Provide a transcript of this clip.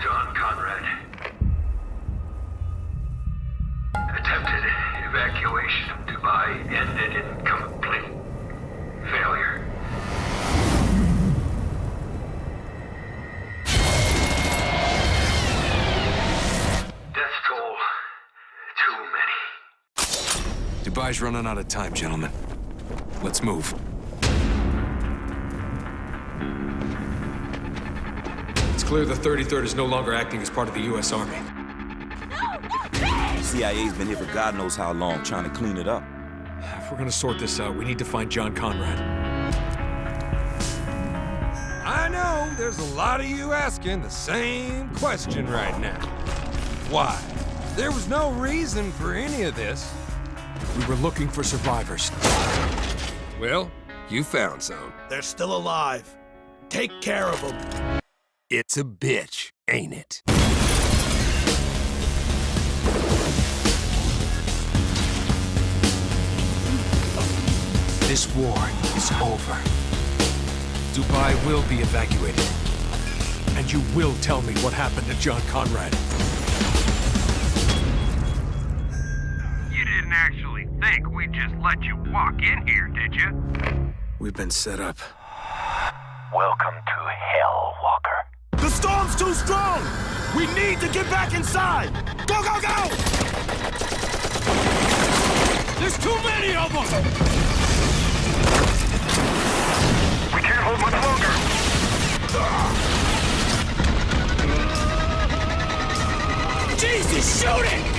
John Konrad. Attempted evacuation of Dubai ended in complete failure. Death toll, too many. Dubai's running out of time, gentlemen. Let's move. Clear the 33rd is no longer acting as part of the U.S. Army. CIA's been here for God knows how long trying to clean it up. If we're gonna sort this out, we need to find John Konrad. I know there's a lot of you asking the same question right now. Why? There was no reason for any of this. We were looking for survivors. Well, you found some. They're still alive. Take care of them. It's a bitch, ain't it? This war is over. Dubai will be evacuated. And you will tell me what happened to John Konrad. You didn't actually think we'd just let you walk in here, did you? We've been set up. Welcome to Hell, Walker. Storm's too strong! We need to get back inside! Go, go, go! There's too many of them! We can't hold much longer. Jesus, shoot it!